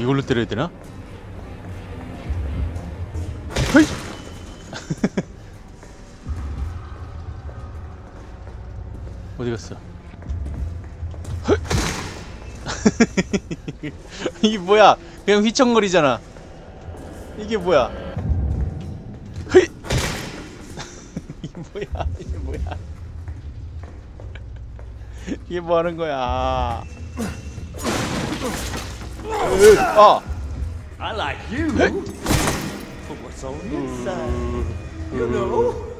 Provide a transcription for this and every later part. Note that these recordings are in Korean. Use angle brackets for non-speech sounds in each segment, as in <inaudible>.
이걸로 때려야 되나? 헤이! <laughs> 어디 갔어? 헤이! <laughs> 이게 뭐야? 그냥 휘청거리잖아. 이게 뭐야? 헤이! <laughs> 이게 뭐야? 이게 뭐야? 이게 뭐 하는 거야? 으, 아! I like you. But what's on the inside? You know?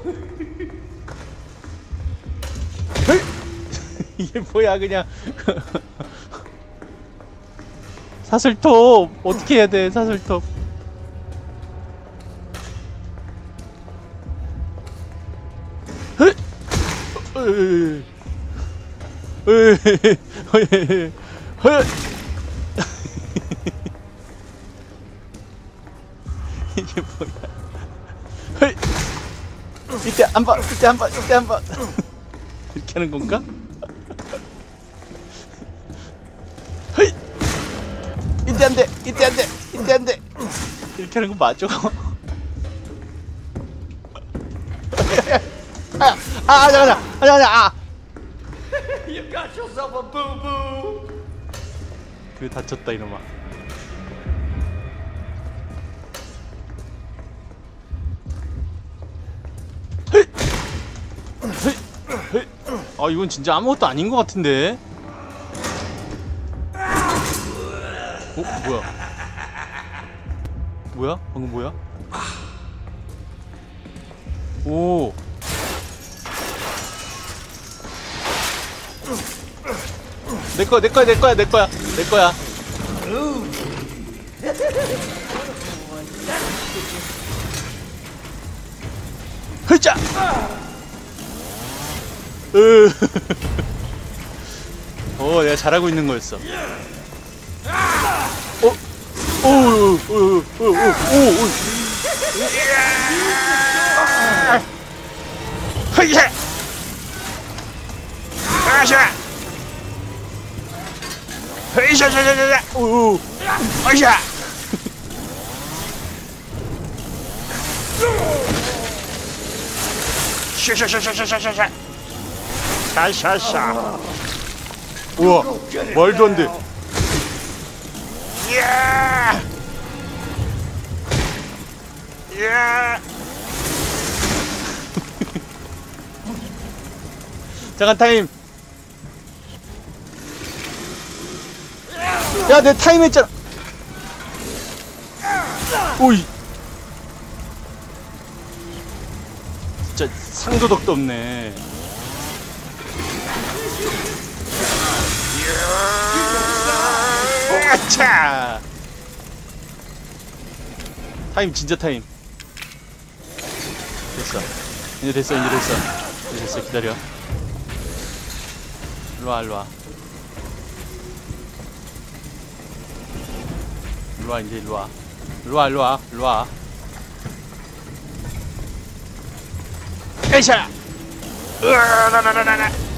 이게 뭐야 그냥 사슬톱 어떻게 해야 돼 사슬톱 헐! 으 이. 헐. 헐. 이게 뭐야 헐. 이때 한 번 이때 한 번 이때 한 번 <laughs> 이렇게 하는 건가? 헤이! 이때 안 돼! 이때 안 돼! 이때 안 돼! 이렇게 하는 거 맞아? <laughs> 아, 아, 잠깐만! 아, 잠깐만! 아! You got yourself a boo boo. 그 다쳤다 이놈아. 아 이건 진짜 아무것도 아닌 것 같은데. 어 뭐야? 뭐야? 방금 뭐야? 오. 내 거야, 내 거야, 내 거야, 내 거야, 내 거야. 흐자. 으. 오, 내가 잘하고 있는 거였어. 어, 오, 오, 오, 오, 오, 오, 오. 흐자. 아샤. 헤이샤샤샤샤 오 아샤 샤샤샤샤샤샤샤 샤샤샤 우와 말도 안돼 이야 이야 <laughs> 잠깐 타임 야, 내 타임 했잖아. 오이. 진짜 상도덕도 없네. 아차. 타임 진짜 타임. 됐어. 이제 됐어. 이제 됐어. 이제 됐어. 기다려. 일로와, 일로와. 일로와 이제 일로와 일로와 일로와 일로와 에이샤 으아 나나나나 에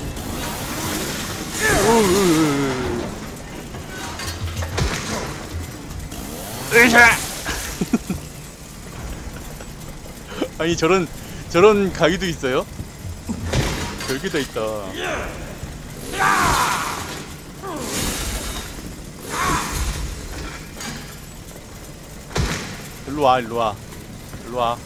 이샤 <laughs> 아니 저런 저런 가기도 있어요? 별게 다 있다 일로 와, 일로 와. 일로 와.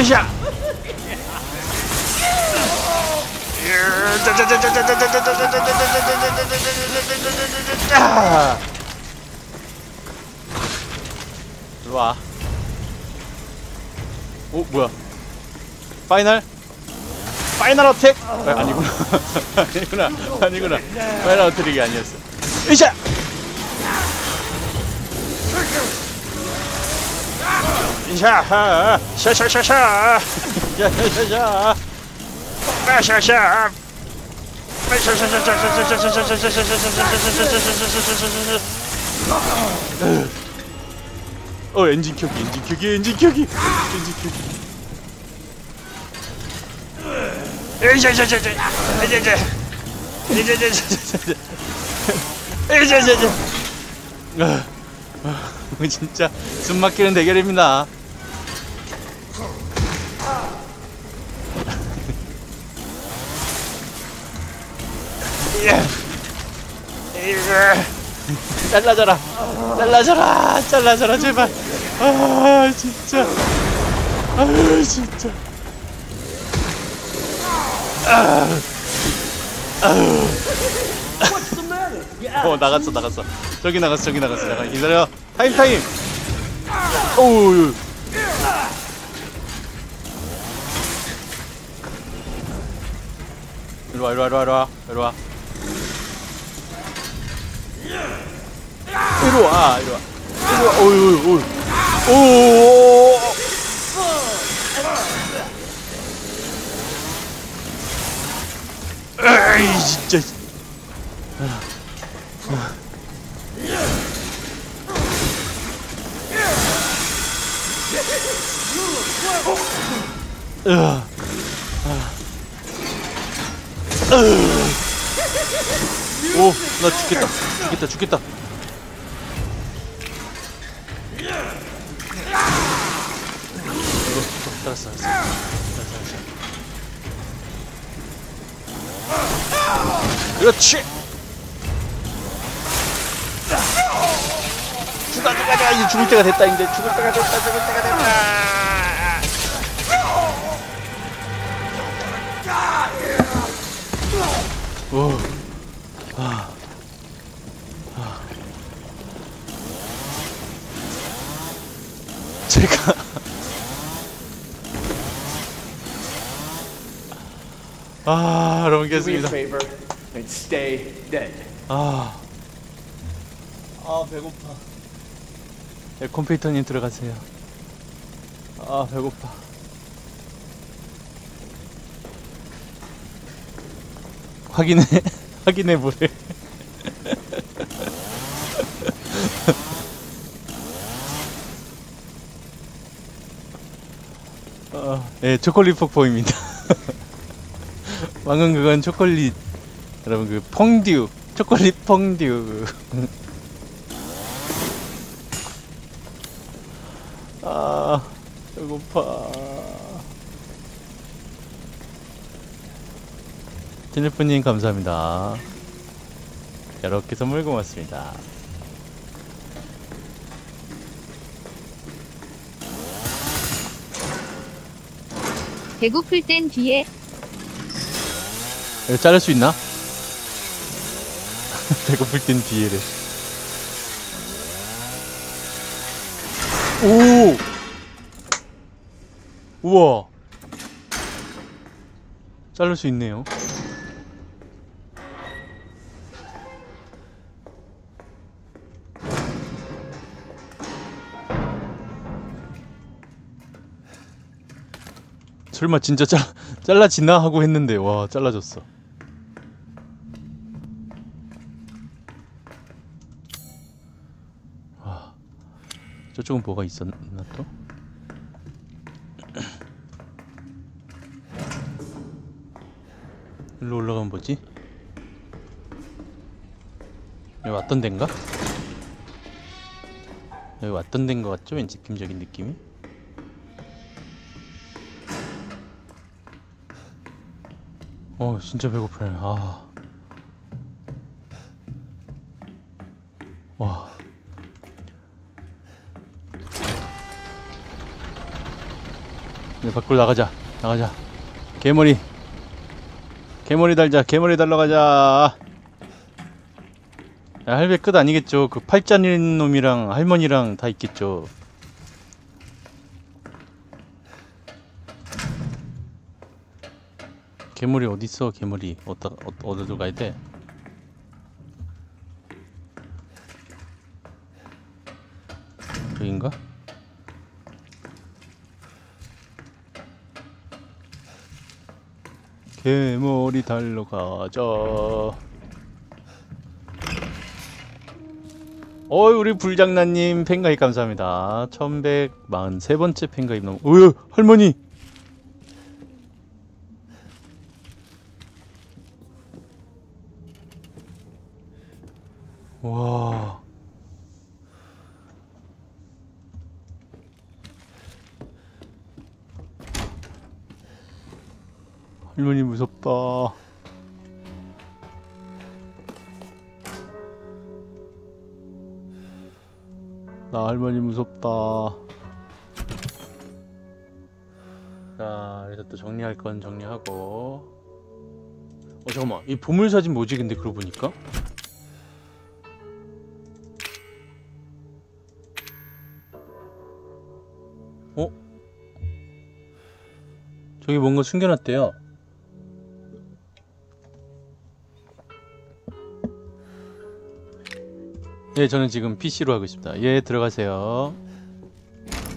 으쌰! <laughs> 일로 와. 오, 뭐야? final? final attack? 아, 아니구나. 아니구나. 아니구나. final attack이 아니었어. 으쌰! 샤, 샤샤샤 샤, 샤샤샤샤, 어 엔진 켜기 엔진 켜기 엔진 켜기 엔진 켜기 에이샤샤샤샤 에이샤샤 에이샤샤샤 에이샤샤샤 아, 아, 진짜 숨 막히는 대결입니다. 잘라져라. 잘라져라. 잘라져라 제발. 아 진짜. 아 진짜. matter? Yeah. 어 나갔어 나갔어. 저기 나갔어 저기 나갔어. 잠깐 기다려. 타임 타임. 오우 이리와 이리와 이리와 이리와 이리 와 이리 와. 이리와. 이리와 오우 오우 오. 에이 진짜. 으아. 오, 나 죽겠다. 죽겠다, 죽겠다. 그렇지! 죽어, 죽어, 죽어. 이제 죽을 때가 됐다, 이제. 죽을 때가 됐다, 죽을 때가 됐다. 오. <laughs> 아. 아. 제가 아, a 깼습니다. And stay dead. 아. 아, 배고파. 네, 컴퓨터님 들어가세요. 아, 배고파. 확인해, <laughs> 확인해 보래. 어, <laughs> 네, 초콜릿 폭포입니다. <laughs> 방금 그건 초콜릿, 여러분 그 퐁듀, 초콜릿 퐁듀. 아, 배고파. 티니프님 감사합니다. 이렇게 선물 고맙습니다. 배고플 땐 뒤에 이거 자를 수 있나? <laughs> 배고플 땐 뒤에래. 오! 우와! 자를 수 있네요. 설마 진짜 잘, 잘라지나 하고 했는데 와 잘라졌어 저쪽은 뭐가 있었나 또? 일로 올라가면 뭐지? 여기 왔던 데인가? 여기 왔던 데인 것 같죠? 왠지 느낌적인 느낌이? 어 진짜 배고프네 아. 와. 이제 밖으로 나가자. 나가자. 개머리. 개머리 달자. 개머리 달러 가자. 야, 할배 끝 아니겠죠? 그 팔자인 놈이랑 할머니랑 다 있겠죠? 괴물이 어딨어? 괴물이 어디다 어, 어디로 가야 돼? 여긴가? 괴물이 달러 가자. 어이 우리 불장난님 팬가입 감사합니다. 1143번째 팬가입 넘 어휴 할머니 와. 할머니 무섭다. 나 할머니 무섭다. 자, 그래서 또 정리할 건 정리하고. 어, 잠깐만. 이 보물 사진 뭐지, 근데 그러고 보니까? 어? 저기 뭔가 숨겨놨대요. 예, 저는 지금 PC로 하고 있습니다. 예, 들어가세요.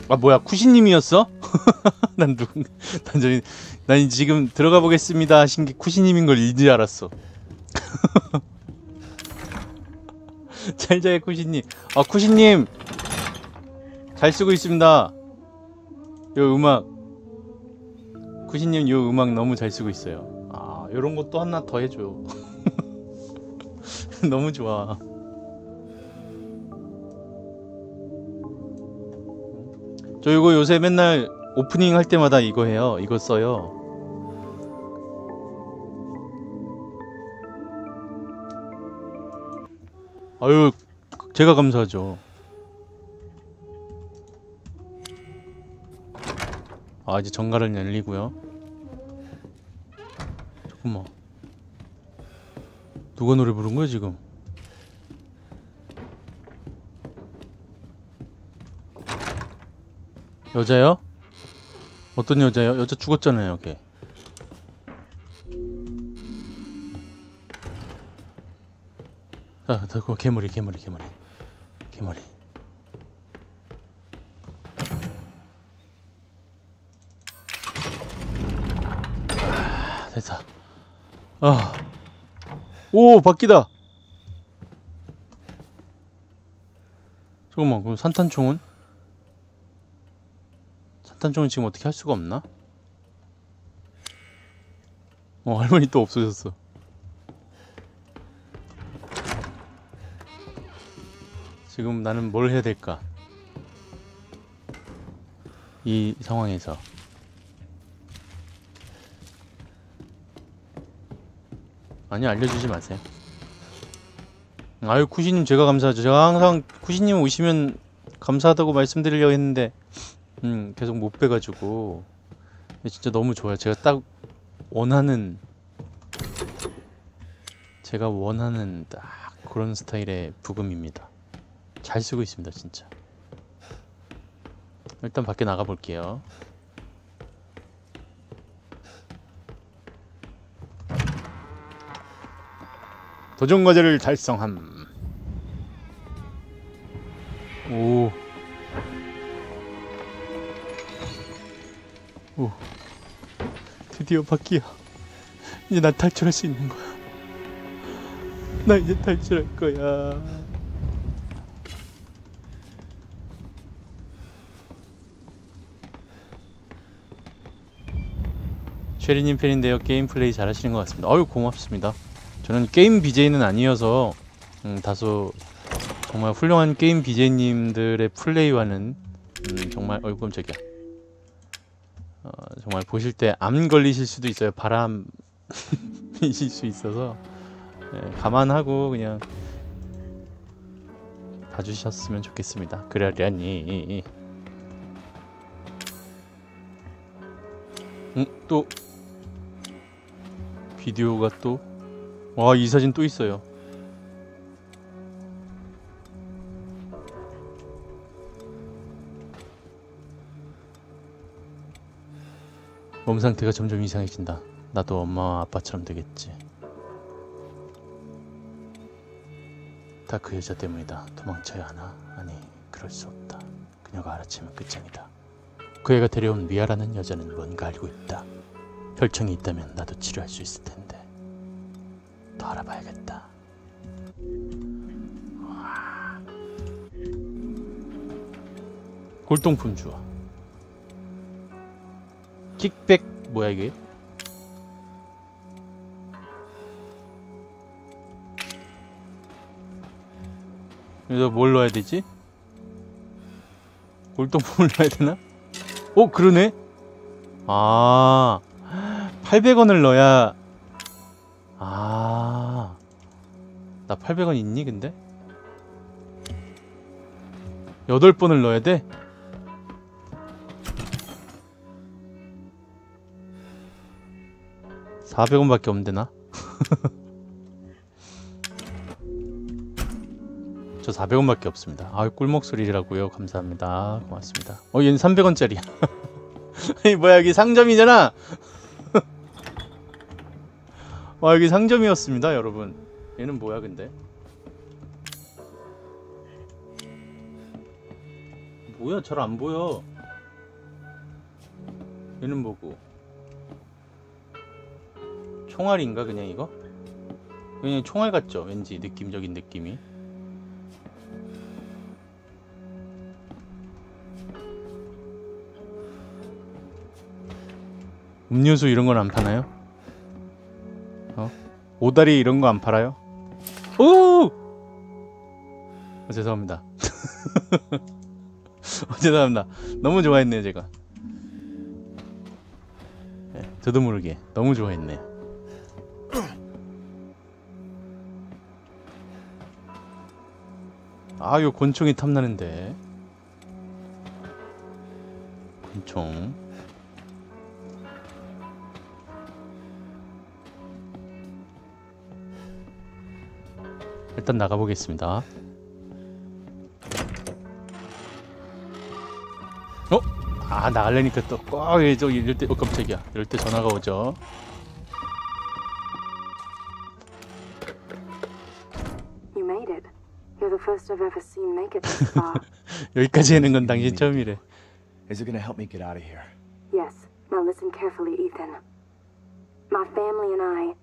아, 뭐야, 쿠시님이었어? <laughs> 난 누군, 난 저기, 난 지금 들어가 보겠습니다 하신 게 쿠시님인 걸 이제 알았어. <laughs> 잘 자요, 쿠시님. 아, 쿠시님! 잘 쓰고 있습니다. 요 음악. 쿠시님 요 음악 너무 잘 쓰고 있어요. 아, 요런 것도 하나 더 해줘. <laughs> 너무 좋아. 저 이거 요새 맨날 오프닝 할 때마다 이거 해요. 이거 써요. 아유, 제가 감사하죠. 아, 이제 정갈은 열리고요. 잠깐만. 누가 노래 부른 거야, 지금? 여자요? 어떤 여자요? 여자 죽었잖아요, 걔. 자, 자, 그거 개머리, 개머리, 개머리. 개머리. 아, 됐다. 아. 오, 바뀌다. 잠깐만, 그럼 산탄총은? 산탄총은 지금 어떻게 할 수가 없나? 어, 할머니 또 없어졌어. 지금 나는 뭘 해야 될까? 이 상황에서. 아니, 알려주지 마세요. 아유, 쿠시님 제가 감사하죠. 제가 항상 쿠시님 오시면 감사하다고 말씀드리려고 했는데, 음, 계속 못 뵈가지고. 근데 진짜 너무 좋아요. 제가 딱 원하는, 제가 원하는 딱 그런 스타일의 부금입니다. 잘 쓰고 있습니다, 진짜. 일단 밖에 나가 볼게요. 도전 과제를 달성함. 오. 오. 드디어 바퀴야. 이제 난 탈출할 수 있는 거야. 나 이제 탈출할 거야. 쉐리님 팬인데요. 게임 플레이 잘 하시는 것 같습니다. 어유 고맙습니다. 저는 게임 BJ는 아니어서 음, 다소 정말 훌륭한 게임 BJ님들의 플레이와는 음, 정말 어이 깜짝이야. 어, 정말 보실 때 암 걸리실 수도 있어요. 발암이실 수 있어서 예, 감안하고 그냥 봐주셨으면 좋겠습니다. 그러려니 음, 또 비디오가 또 와, 이 사진 또 있어요. 몸 상태가 점점 이상해진다. 나도 엄마와 아빠처럼 되겠지. 다 그 여자 때문이다. 도망쳐야 하나? 아니, 그럴 수 없다. 그녀가 알아채면 끝장이다. 그 애가 데려온 미아라는 여자는 뭔가 알고 있다. 혈청이 있다면 나도 치료할 수 있을 텐데. 더 알아봐야겠다. 골동품 주어. 킥백 뭐야 이게? 여기다 뭘 넣어야 되지? 골동품을 <laughs> 넣어야 되나? 어 그러네. 아 800원을 넣어야 아. 나 800원 있니 근데? 8번을 넣어야 돼? (400원밖에) 없는데 나? <laughs> 저 400원밖에 없습니다. 아유 꿀목소리라고요? 감사합니다. 고맙습니다. 어 얘는 300원짜리야. 아니 <laughs> 뭐야 여기 상점이잖아! <laughs> 와 여기 상점이었습니다 여러분. 얘는 뭐야 근데? 뭐야 잘 안 보여. 얘는 뭐고 총알인가 그냥 이거? 그냥 총알 같죠 왠지 느낌적인 느낌이 음료수 이런 건 안 파나요? 어? 오다리 이런 거 안 팔아요? 오! 어, 죄송합니다. <laughs> 어, 죄송합니다. 너무 좋아했네요, 제가. 네, 저도 모르게 너무 좋아했네 아, 요 곤충이 탐나는데. 곤충. 일단 나가보겠습니다. 어? 아 나가려니까 또꽉 저 이럴 때 어, 깜짝이야. 이럴 때 전화가 오죠. <laughs> 여기까지 하는 건 당신 처음이래. Is it gonna help me get out of here? yes. Now listen carefully, Ethan. My family and I,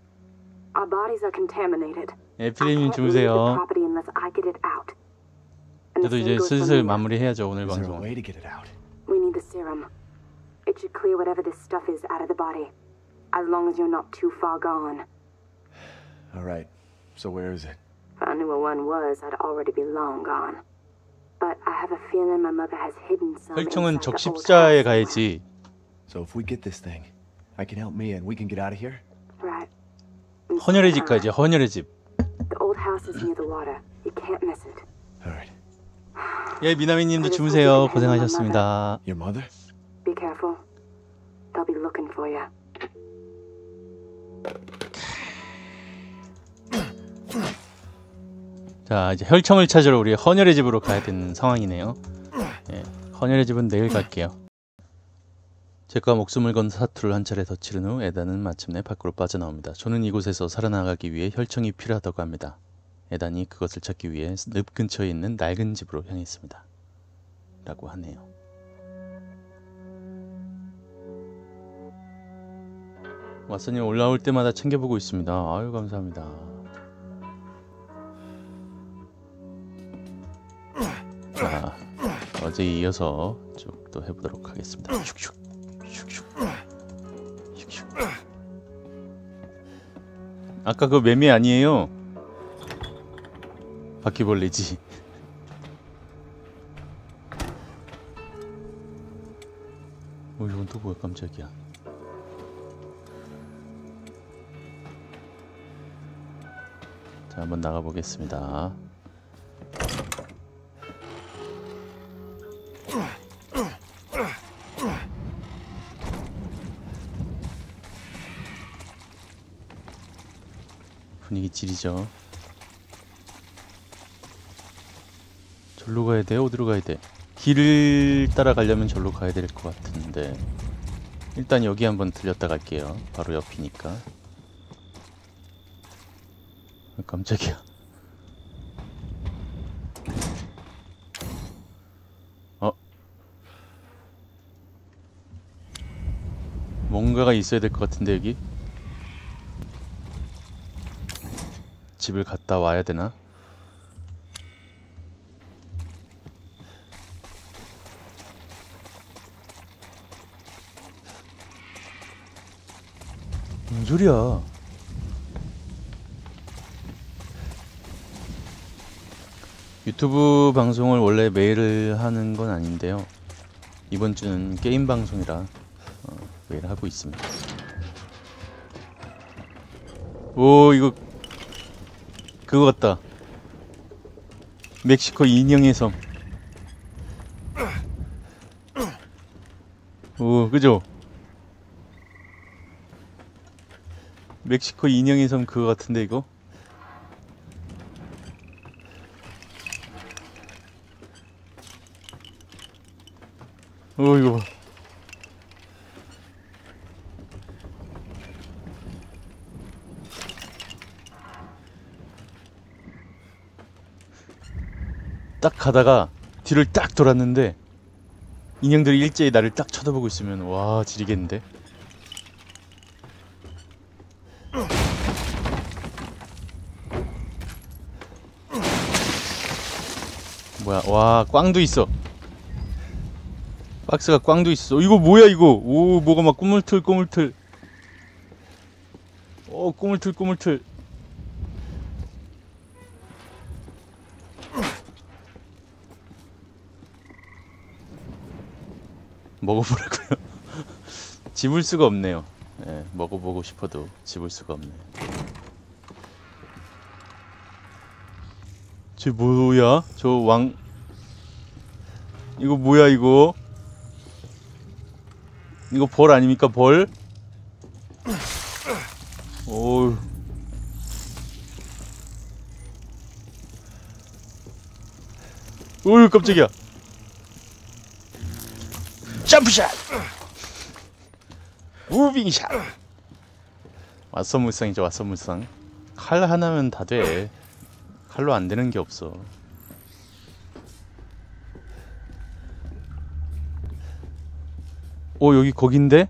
our bodies are contaminated. I 에피리님 can't leave the 주무세요. property unless I get it out. And the 저도 same 이제 goes for 슬슬 Mia. 마무리해야죠 오늘 Is there a 방송. way to get it out? We need the serum. It should clear whatever this stuff is out of the body. As long as you're not too far gone. All right. So where is it? If I knew where one was, I'd already be long gone. But I have a feeling my mother has hidden some 혈청은 inside the old 적십자에 house 가야지. So if we get this thing, I can help me and we can get out of here? somewhere. Right. And 헌혈의 집 somehow, 가야지. 헌혈의 집. The old house is near the water. You can't miss it. All right. 예 미나미님도 주무세요. 고생하셨습니다. Your mother? Be careful. They'll be looking for you. <clears throat> 자 이제 혈청을 찾으러 우리 헌혈의 집으로 가야 되는 상황이네요. 예, 헌혈의 집은 내일 갈게요. 제가 목숨을 건 사투를 한 차례 더 치른 후 에단은 마침내 밖으로 빠져나옵니다. 저는 이곳에서 살아나가기 위해 혈청이 필요하다고 합니다. 에단이 그것을 찾기 위해 늪 근처에 있는 낡은 집으로 향했습니다. 라고 하네요. 왓슨님 올라올 때마다 챙겨보고 있습니다. 아유 감사합니다. 자, 어제 이어서 쭉 또 해보도록 하겠습니다. 슉슉, 슉슉, 슉슉. 아까 그 매미 아니에요? 바퀴벌레지. 어, 이건 또 뭐야 깜짝이야. 자, 한번 나가 보겠습니다. 지리죠. 절로 가야 돼? 어디로 가야 돼? 길을 따라가려면 절로 가야 될 것 같은데 일단 여기 한번 들렸다 갈게요. 바로 옆이니까. 아, 깜짝이야. 어? 뭔가가 있어야 될 것 같은데 여기? 집을 갔다 와야 되나? 뭔 소리야? 유튜브 방송을 원래 매일 하는 건 아닌데요. 이번 주는 게임 방송이라 어, 매일 하고 있습니다. 오 이거 그거 같다 멕시코 인형의 섬 오, 그죠? 멕시코 인형의 섬 그거 같은데 이거? 오, 이거 봐. 가다가 뒤를 딱 돌았는데 인형들이 일제히 나를 딱 쳐다보고 있으면 와 지리겠는데? 뭐야? 와 꽝도 있어. 박스가 꽝도 있어. 이거 뭐야 이거? 오 뭐가 막 꾸물틀 꾸물틀. 오 꾸물틀 꾸물틀 먹어보라고요? <laughs> 집을 수가 없네요. 예, 먹어보고 싶어도 집을 수가 없네. 쟤 뭐야? 저 왕 이거 뭐야 이거? 이거 벌 아닙니까 벌? 오 오유 깜짝이야 점프샷. 무빙샷. 왓선물상이죠 왓선물상. 칼 하나면 다돼. 칼로 안 되는 게 없어. 오 여기 거긴데?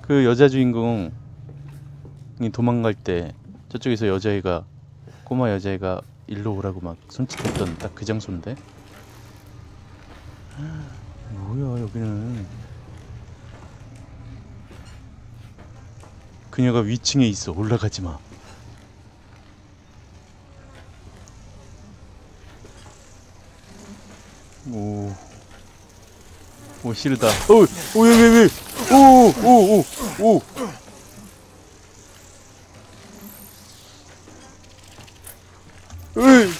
그 여자 주인공이 도망갈 때 저쪽에서 여자애가 꼬마 여자애가 일로 오라고 막 손짓했던 딱 그 장소인데? 뭐야 여기는 그녀가 위층에 있어 올라가지 마. 오, 오 싫다. 오, 오 왜 왜 왜? 오, 오, 오, 오. 으이.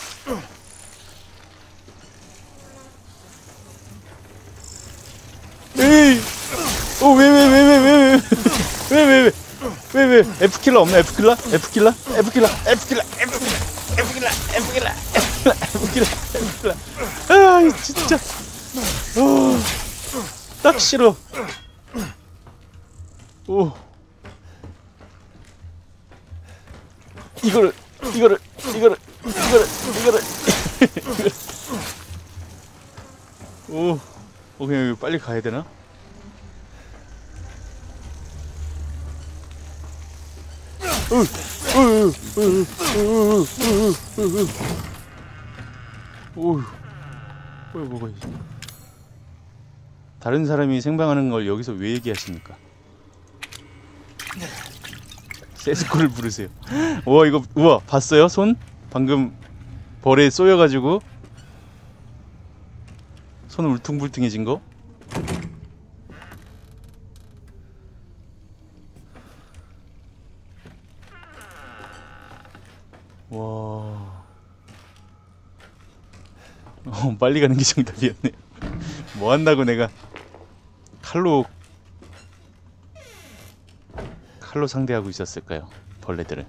왜, 왜, F 킬러 없나? F 킬러? F 킬러? F 킬러? F 킬러? F 킬러? F 킬러? F 킬러? F 킬러? F 킬러? 아, 이 진짜. 어, 딱 싫어. 오. 이거를, 이거를, 이거를, 이거를, 이거를. 이거를. <laughs> 오. 어 그냥 빨리 가야 되나? 오우, 어 뭐가 있어? 다른 사람이 생방하는 걸 여기서 왜 얘기하십니까? 세스코를 부르세요. 와 이거 우와 봤어요 손? 방금 벌에 쏘여가지고 손 울퉁불퉁해진 거? 와. 어, 빨리 가는 게 정답이었네. 뭐 한다고 내가 칼로 칼로 상대하고 있었을까요? 벌레들을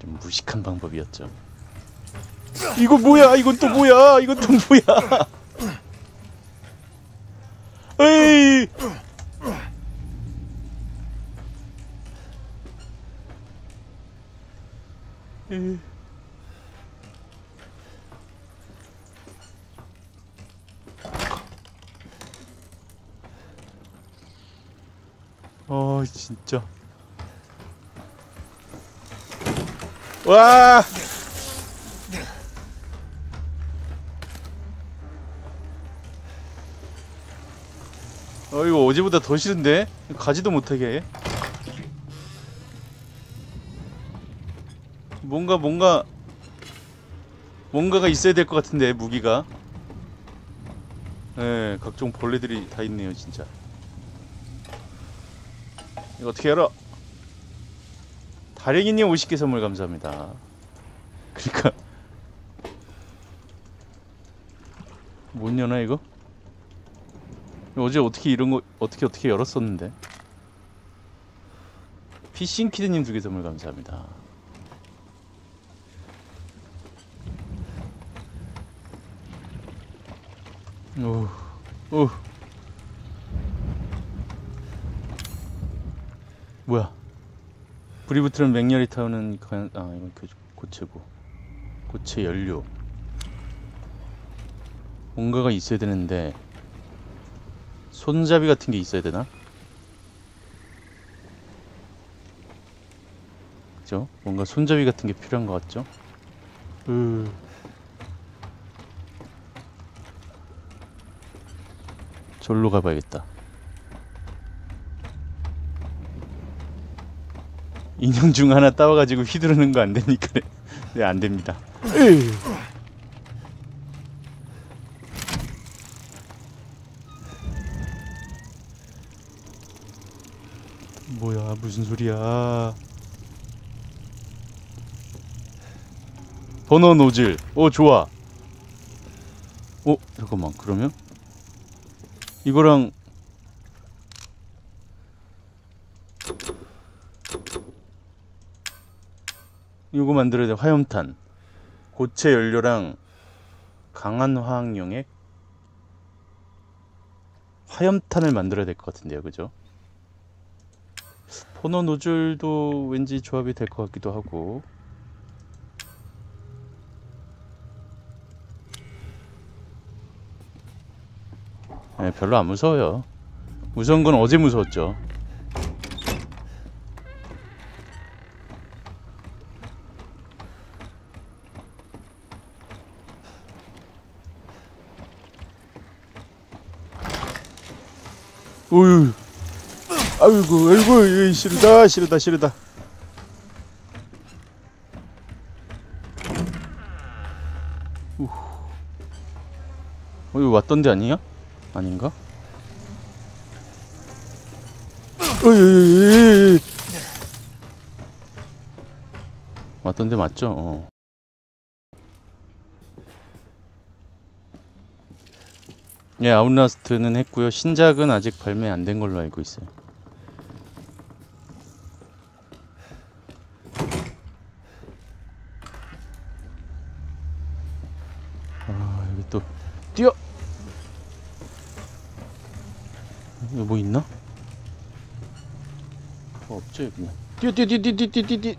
좀 무식한 방법이었죠. 이거 뭐야? 이건 또 뭐야? 이건 또 뭐야? 에이! 에이. 어 진짜. 와! 어 이거 어제보다 더 싫은데? 가지도 못하게. 해. 뭔가 뭔가 뭔가가 있어야 될 것 같은데 무기가. 예 각종 벌레들이 다 있네요 진짜 이거 어떻게 열어? 다랭이님 50개 선물 감사합니다. 그러니까 못 여나 이거? 어제 어떻게 이런 거 어떻게 어떻게 열었었는데? 피싱 키드님 두 개 선물 감사합니다. 오, 오. 뭐야? 불이 붙으면 맹렬히 타오는 가- 아 이건 교- 고체고 고체 연료 뭔가가 있어야 되는데 손잡이 같은 게 있어야 되나? 그죠? 뭔가 손잡이 같은 게 필요한 것 같죠? 으... 절로 가봐야겠다. 인형 중 하나 따와가지고 휘두르는 거 안 되니까 <laughs> 네 안 됩니다. 뭐야 무슨 소리야? 버너 노즐. 오 좋아. 어 잠깐만 그러면 이거랑 이거 만들어야 돼. 화염탄. 고체 연료랑 강한 화학 용액 화염탄을 만들어야 될 것 같은데요. 그죠? 포너 노즐도 왠지 조합이 될 것 같기도 하고. 네, 별로 안 무서워요. 무서운 건 어제 무서웠죠 어휴 아이고 아이고 싫다 싫다 싫다 우. 어 이거 왔던 데 아니야? 아닌가? 어이, 왔던 데 맞죠? 어. 예, 아웃라스트는 했고요. 신작은 아직 발매 안 된 걸로 알고 있어요. 아, 여기 또 뛰어. 여기 뭐 있나? 뭐 없죠, 여기. 뛰어, 뛰어, 뛰어, 뛰어, 뛰어, 뛰어, 뛰어.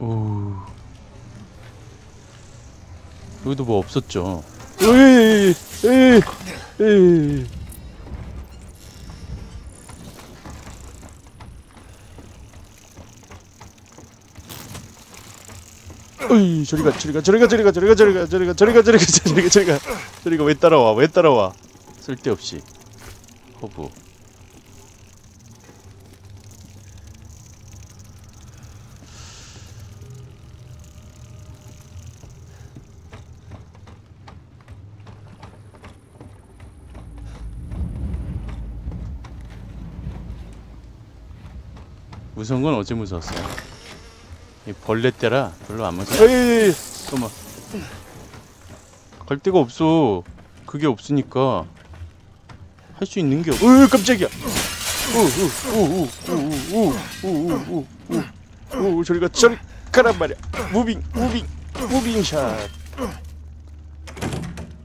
오. 여기도 뭐 없었죠. 에이, 에이, 에이. 어이, 저리가, 저리가, 저리가, 저리가, 저리가, 저리가, 저리가, 저리가, 저리가, 저리가, 저리가, 저리가 왜 따라와? 왜 따라와? 쓸데없이. 허브. 무서운 건 어제 무서웠어요. 이 벌레 떼라 별로 안 무서워. 에이, 잠깐만. 갈 데가 없어. 그게 없으니까 할 수 있는 게 없. 으, 깜짝이야. 우우우우우우우우우우우 저리가 저리 가란 말이야. moving moving moving shot.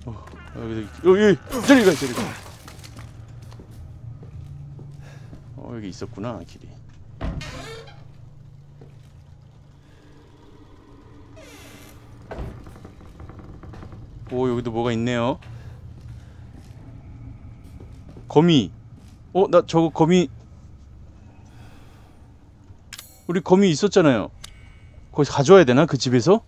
어, 여기 저리가 저리가. 어 여기 있었구나 길이. 오 여기도 뭐가 있네요. 거미. 어 나 저거 거미. 우리 거미 있었잖아요. 거기 가져와야 되나? 그 집에서